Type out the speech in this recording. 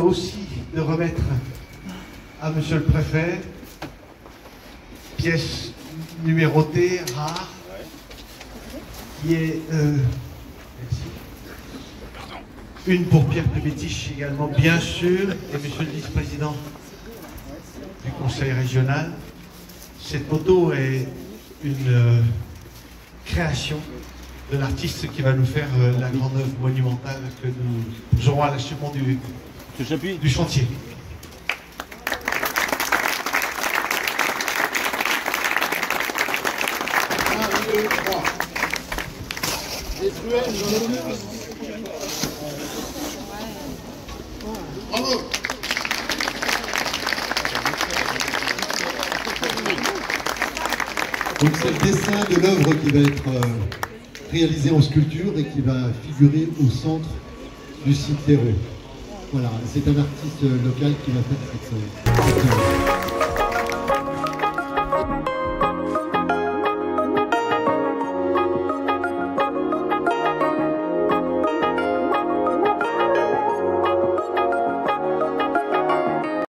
aussi de remettre à Monsieur le Préfet. Pièce numérotée, rare, qui est euh, une pour Pierre Pébétiche également, bien sûr, et Monsieur le Vice-président du Conseil régional. Cette photo est une euh, création de l'artiste qui va nous faire euh, la grande œuvre monumentale que nous aurons à l'achèvement du, du chantier. Bravo Donc c'est le dessin de l'œuvre qui va être euh, réalisé en sculpture et qui va figurer au centre du site Terreau. Voilà, c'est un artiste local qui va faire cette, œuvre.